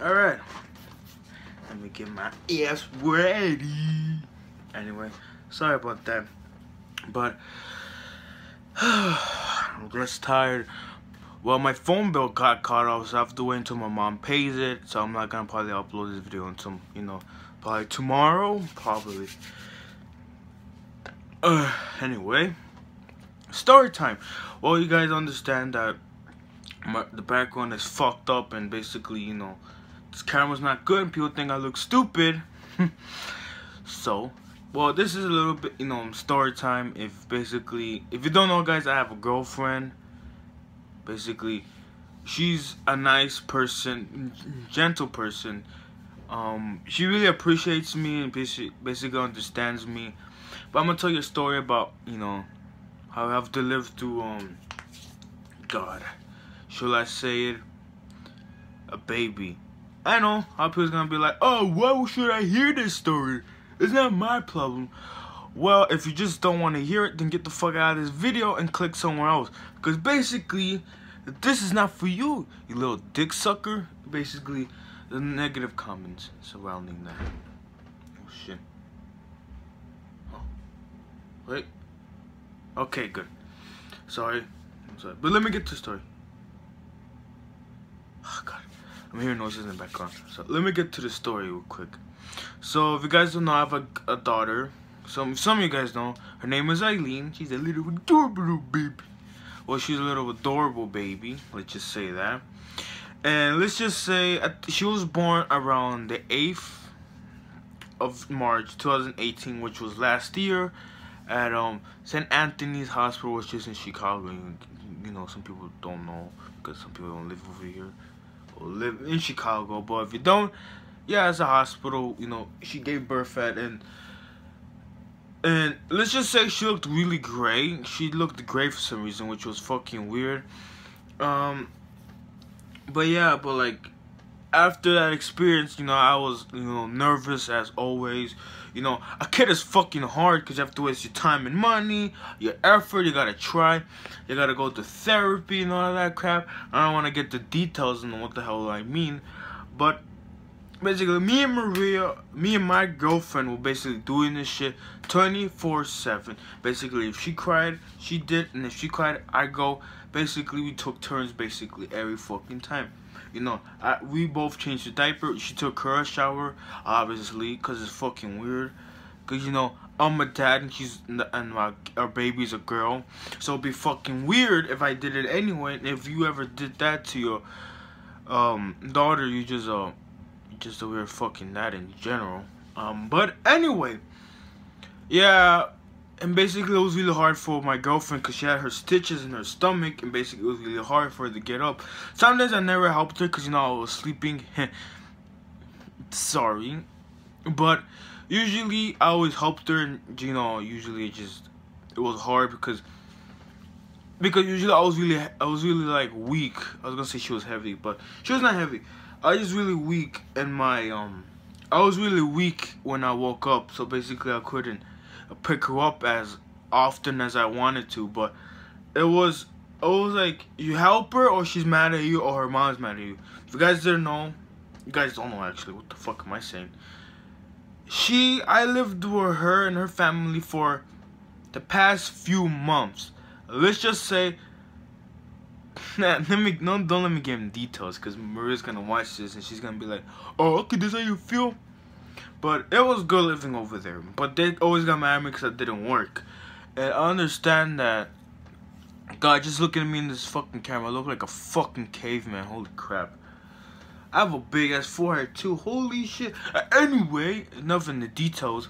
Alright. Let me get my ass ready. Anyway, sorry about that. But I'm just tired. Well, my phone bill got cut off, so I have to wait until my mom pays it. So I'm not gonna probably upload this video until, you know, probably tomorrow. Probably. Uh, anyway, story time. Well, you guys understand that my, the background is fucked up and basically, you know, this camera's not good and people think I look stupid. so, well, this is a little bit, you know, story time. If basically, if you don't know, guys, I have a girlfriend. Basically, she's a nice person, gentle person. Um, she really appreciates me and basically, understands me. But I'm gonna tell you a story about, you know, how I have to live through, um, God, should I say it, a baby. I know, how people's gonna be like, oh, why should I hear this story? It's not my problem. Well, if you just don't want to hear it, then get the fuck out of this video and click somewhere else. Because basically, this is not for you, you little dick sucker. Basically, the negative comments surrounding that. Oh, shit. Oh. Wait. Okay, good. Sorry. Sorry. But let me get to the story. I'm hearing noises in the background. So let me get to the story real quick. So if you guys don't know, I have a, a daughter. Some some of you guys know. Her name is Eileen. She's a little adorable baby. Well, she's a little adorable baby. Let's just say that. And let's just say she was born around the 8th of March 2018, which was last year, at um St. Anthony's Hospital, which is in Chicago. You, you know, some people don't know because some people don't live over here live in Chicago. But if you don't, yeah, it's a hospital. You know, she gave birth at and and let's just say she looked really great. She looked great for some reason, which was fucking weird. Um, but yeah, but like after that experience, you know, I was you know nervous as always. You know, a kid is fucking hard because you have to waste your time and money, your effort. You gotta try. You gotta go to therapy and all that crap. I don't want to get the details and what the hell I mean, but basically me and Maria, me and my girlfriend were basically doing this shit 24-7. Basically, if she cried, she did, and if she cried, I go. Basically, we took turns basically every fucking time. You know, I, we both changed the diaper. She took her shower, obviously, because it's fucking weird. Because, you know, I'm a dad and she's and my our baby's a girl. So it'd be fucking weird if I did it anyway. And if you ever did that to your um daughter, you just uh just a weird fucking that in general. Um, but anyway, yeah, and basically it was really hard for my girlfriend because she had her stitches in her stomach, and basically it was really hard for her to get up. Sometimes I never helped her because you know I was sleeping. Sorry, but usually I always helped her, and you know usually it just it was hard because because usually I was really I was really like weak. I was gonna say she was heavy, but she was not heavy. I was really weak in my um I was really weak when I woke up so basically I couldn't pick her up as often as I wanted to but it was it was like you help her or she's mad at you or her mom's mad at you. If you guys didn't know, you guys don't know actually, what the fuck am I saying? She I lived with her and her family for the past few months. Let's just say Nah, let me no, don't let me give him details because Maria's gonna watch this and she's gonna be like, "Oh, okay, this how you feel." But it was good living over there. But they always got mad at me because I didn't work. And I understand that. God, just looking at me in this fucking camera, I look like a fucking caveman. Holy crap. I have a big ass forehead too. Holy shit. Uh, anyway, enough in the details.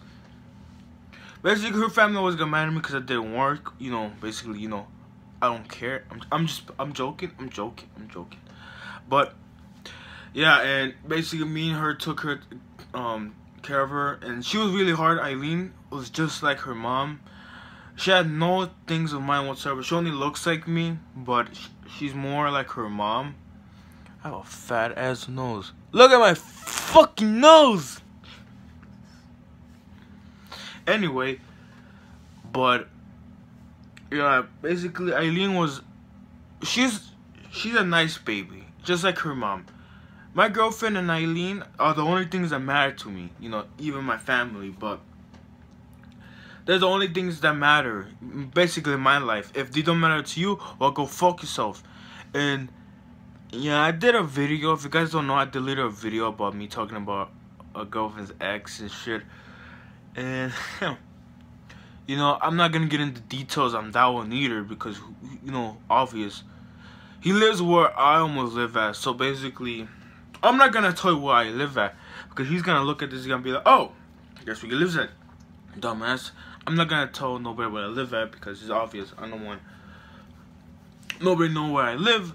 Basically, her family always got mad at me because I didn't work. You know, basically, you know, I don't care. I'm, I'm just, I'm joking. I'm joking. I'm joking. But, yeah, and basically me and her took her, um, care of her. And she was really hard. Eileen was just like her mom. She had no things of mine whatsoever. She only looks like me, but she's more like her mom. I have a fat ass nose. Look at my fucking nose! Anyway, but yeah, basically Eileen was she's she's a nice baby, just like her mom. my girlfriend and Eileen are the only things that matter to me. You know, even my family, but they're the only things that matter. Basically, in my life. If they don't matter to you, well, go fuck yourself. And yeah, I did a video. If you guys don't know, I deleted a video about me talking about a girlfriend's ex and shit. And you know, I'm not gonna get into details on that one either because you know, obvious. He lives where I almost live at, so basically, I'm not gonna tell you where I live at because he's gonna look at this, he's gonna be like, "Oh, guess where he lives at, dumbass." I'm not gonna tell nobody where I live at because it's obvious. I don't want nobody know where I live.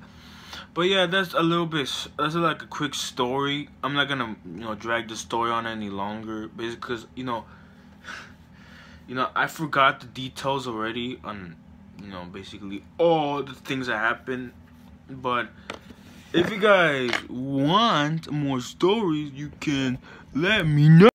But yeah, that's a little bit. That's like a quick story. I'm not gonna you know drag the story on any longer, because you know, you know I forgot the details already on you know basically all the things that happened. But if you guys want more stories, you can let me know.